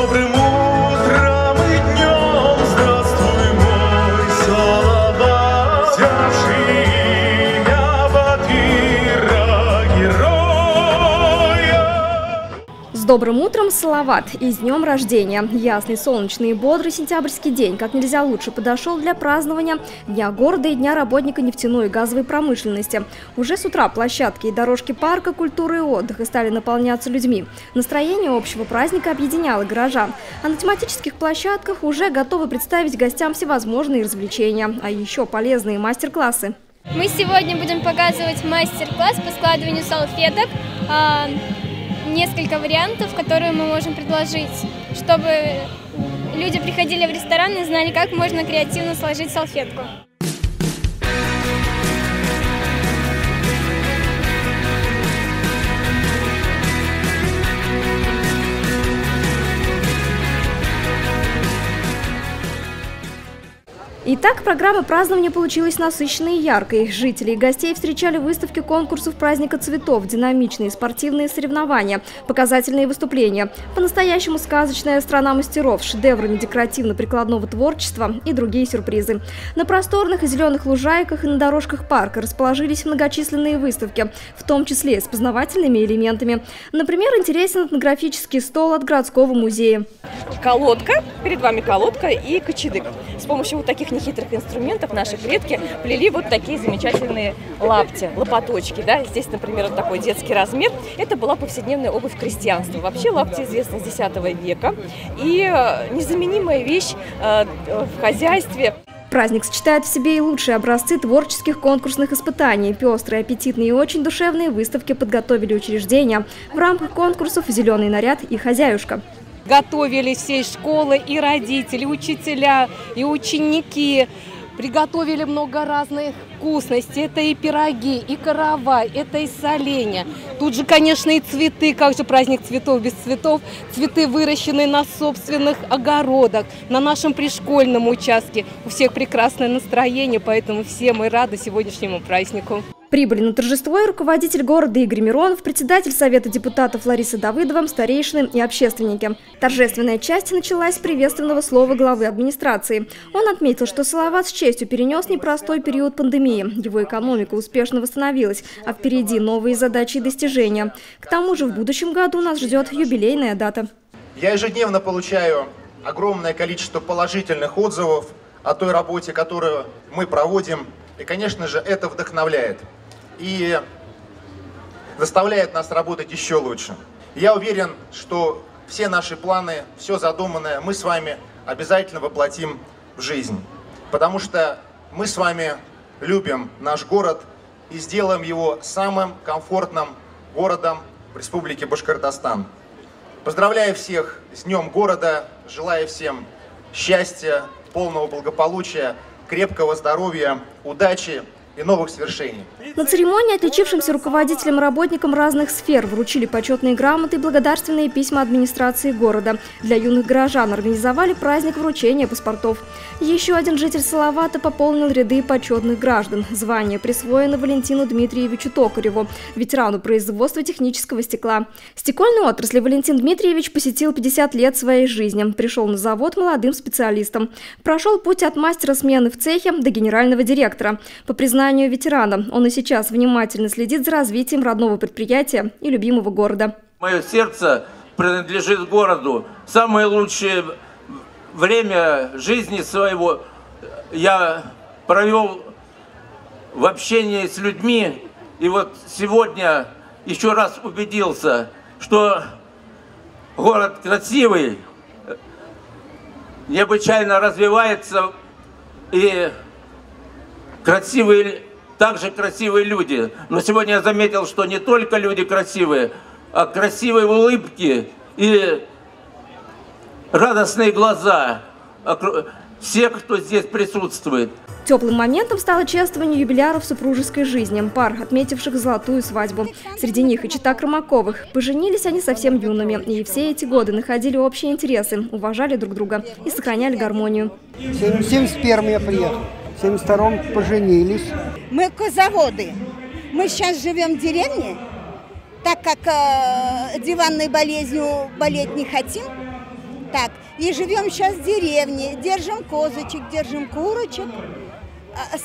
добрым утром, Салават! И с днем рождения! Ясный, солнечный и бодрый сентябрьский день как нельзя лучше подошел для празднования Дня города и Дня работника нефтяной и газовой промышленности. Уже с утра площадки и дорожки парка культуры и отдыха стали наполняться людьми. Настроение общего праздника объединяло горожан. А на тематических площадках уже готовы представить гостям всевозможные развлечения, а еще полезные мастер-классы. Мы сегодня будем показывать мастер-класс по складыванию салфеток. Несколько вариантов, которые мы можем предложить, чтобы люди приходили в ресторан и знали, как можно креативно сложить салфетку. Итак, программа празднования получилась насыщенной и яркой. Жители и гостей встречали выставки конкурсов праздника цветов, динамичные спортивные соревнования, показательные выступления, по-настоящему сказочная страна мастеров, шедеврами декоративно-прикладного творчества и другие сюрпризы. На просторных и зеленых лужайках и на дорожках парка расположились многочисленные выставки, в том числе с познавательными элементами. Например, интересен этнографический стол от городского музея. колодка, перед вами колодка и кочедык. С помощью вот таких нехитрых инструментов наши предки плели вот такие замечательные лапти, лопаточки. Да? Здесь, например, вот такой детский размер. Это была повседневная обувь крестьянства. Вообще лапти известны с X века. И э, незаменимая вещь э, в хозяйстве. Праздник сочетает в себе и лучшие образцы творческих конкурсных испытаний. Пестрые, аппетитные и очень душевные выставки подготовили учреждения. В рамках конкурсов «Зеленый наряд» и «Хозяюшка». Готовили всей школы и родители, и учителя, и ученики. Приготовили много разных вкусностей. Это и пироги, и каравай, это и соленья. Тут же, конечно, и цветы. Как же праздник цветов без цветов? Цветы, выращенные на собственных огородах, на нашем пришкольном участке. У всех прекрасное настроение, поэтому все мы рады сегодняшнему празднику. Прибыли на торжество и руководитель города Игорь Миронов, председатель Совета депутатов Лариса Давыдова, старейшины и общественники. Торжественная часть началась с приветственного слова главы администрации. Он отметил, что Салават с честью перенес непростой период пандемии. Его экономика успешно восстановилась, а впереди новые задачи и достижения. К тому же в будущем году нас ждет юбилейная дата. Я ежедневно получаю огромное количество положительных отзывов о той работе, которую мы проводим. И, конечно же, это вдохновляет и заставляет нас работать еще лучше. Я уверен, что все наши планы, все задуманное мы с вами обязательно воплотим в жизнь. Потому что мы с вами любим наш город и сделаем его самым комфортным городом в Республике Башкортостан. Поздравляю всех с Днем города, желаю всем счастья, полного благополучия, крепкого здоровья, удачи и новых свершений. На церемонии отличившимся руководителям и работникам разных сфер вручили почетные грамоты и благодарственные письма администрации города. Для юных горожан организовали праздник вручения паспортов. Еще один житель Салавата пополнил ряды почетных граждан. Звание присвоено Валентину Дмитриевичу Токареву, ветерану производства технического стекла. Стекольную отрасль Валентин Дмитриевич посетил 50 лет своей жизни. Пришел на завод молодым специалистом. Прошел путь от мастера смены в цехе до генерального директора. По признанию ветерана, он и сейчас внимательно следит за развитием родного предприятия и любимого города. Мое сердце принадлежит городу. Самое лучшее время жизни своего я провел в общении с людьми. И вот сегодня еще раз убедился, что город красивый, необычайно развивается и красивые, также красивые люди. Но сегодня я заметил, что не только люди красивые, а красивые улыбки и радостные глаза всех, кто здесь присутствует. Теплым моментом стало чествование юбиляров супружеской жизни, пар, отметивших золотую свадьбу. Среди них и чита Кромаковых. Поженились они совсем юными, и все эти годы находили общие интересы, уважали друг друга и сохраняли гармонию. В 71 я приехал, в 72 поженились. Мы козаводы. Мы сейчас живем в деревне, так как э, диванной болезнью болеть не хотим, Так, и живем сейчас в деревне, держим козочек, держим курочек,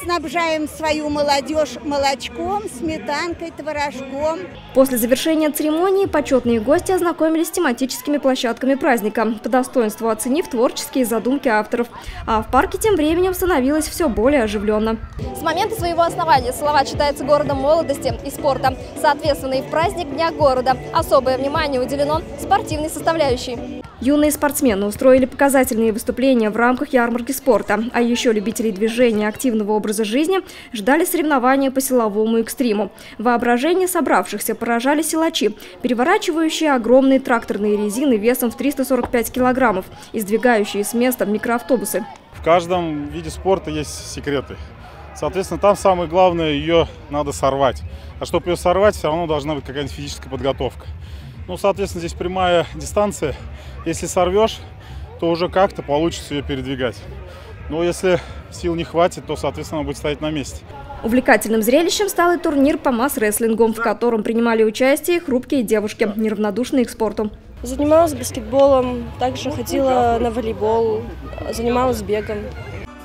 снабжаем свою молодежь молочком, сметанкой, творожком. После завершения церемонии почетные гости ознакомились с тематическими площадками праздника, по достоинству оценив творческие задумки авторов. А в парке тем временем становилось все более оживленно. С момента своего основания Салават считается городом молодости и спорта. Соответственно, и в праздник Дня города особое внимание уделено спортивной составляющей. Юные спортсмены устроили показательные выступления в рамках ярмарки спорта, а еще любителей движения активного образа жизни ждали соревнования по силовому экстриму. Воображение собравшихся поражали силачи, переворачивающие огромные тракторные резины весом в 345 килограммов и сдвигающие с места микроавтобусы. В каждом виде спорта есть секреты. Соответственно, там самое главное, ее надо сорвать. А чтобы ее сорвать, все равно должна быть какая-нибудь физическая подготовка. Ну, соответственно, здесь прямая дистанция. Если сорвешь, то уже как-то получится ее передвигать. Но если сил не хватит, то, соответственно, она будет стоять на месте. Увлекательным зрелищем стал и турнир по масс-рестлингу, в котором принимали участие хрупкие девушки, неравнодушные к спорту. Занималась баскетболом, также ходила на волейбол, занималась бегом.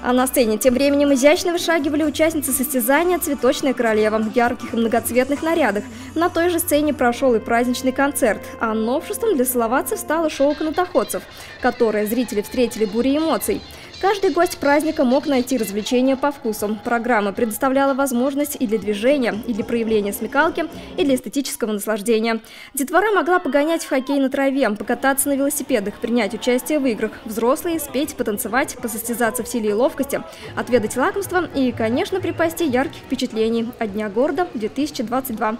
А на сцене тем временем изящно вышагивали участницы состязания «Цветочная королева» в ярких и многоцветных нарядах. На той же сцене прошел и праздничный концерт. А новшеством для словацев стало шоу канатоходцев, которое зрители встретили бурей эмоций. Каждый гость праздника мог найти развлечения по вкусам. Программа предоставляла возможность и для движения, и для проявления смекалки, и для эстетического наслаждения. Детвора могла погонять в хоккей на траве, покататься на велосипедах, принять участие в играх. Взрослые спеть, потанцевать, посостязаться в силе и ловкости, отведать лакомства и, конечно, припасти ярких впечатлений от Дня города 2022.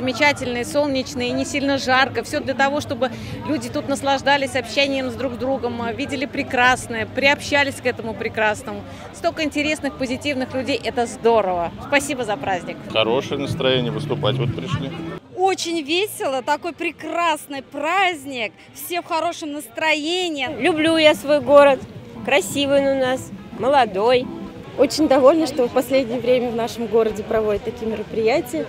Замечательный, солнечный, не сильно жарко. Все для того, чтобы люди тут наслаждались общением с друг другом, видели прекрасное, приобщались к этому прекрасному. Столько интересных, позитивных людей. Это здорово. Спасибо за праздник. Хорошее настроение, выступать вот пришли. Очень весело, такой прекрасный праздник, все в хорошем настроении. Люблю я свой город, красивый он у нас, молодой. Очень довольна, что в последнее время в нашем городе проводят такие мероприятия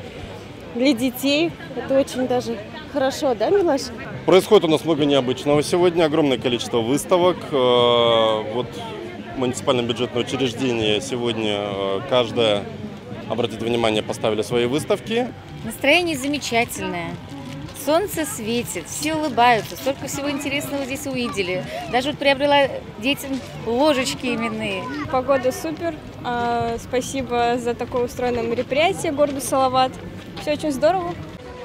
для детей. Это очень даже хорошо, да, Милаша? Происходит у нас много необычного сегодня, огромное количество выставок. Вот муниципальное бюджетное учреждение сегодня каждое, обратите внимание, поставили свои выставки. Настроение замечательное. Солнце светит, все улыбаются, столько всего интересного здесь увидели. Даже вот приобрела детям ложечки именные. Погода супер. Спасибо за такое устроенное мероприятие городу Салават. Все очень здорово.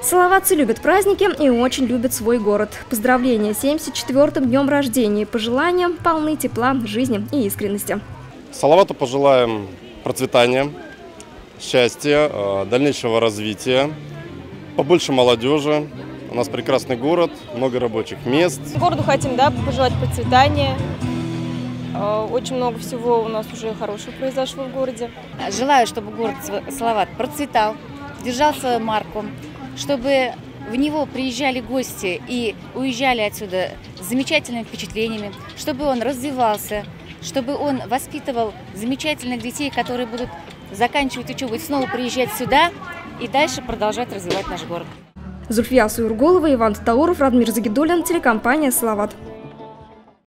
Салаватцы любят праздники и очень любят свой город. Поздравления 74-м днем рождения и пожелания полны тепла, жизни и искренности. Салавату пожелаем процветания, счастья, дальнейшего развития, побольше молодежи. У нас прекрасный город, много рабочих мест. Городу хотим да, пожелать процветания. Очень много всего у нас уже хорошего произошло в городе. Желаю, чтобы город Салават процветал, держал свою марку, чтобы в него приезжали гости и уезжали отсюда с замечательными впечатлениями, чтобы он развивался, чтобы он воспитывал замечательных детей, которые будут заканчивать учебу и снова приезжать сюда и дальше продолжать развивать наш город. Зульфия Суюрголова, Иван Тауров, Радмир Загидулин, телекомпания «Салават».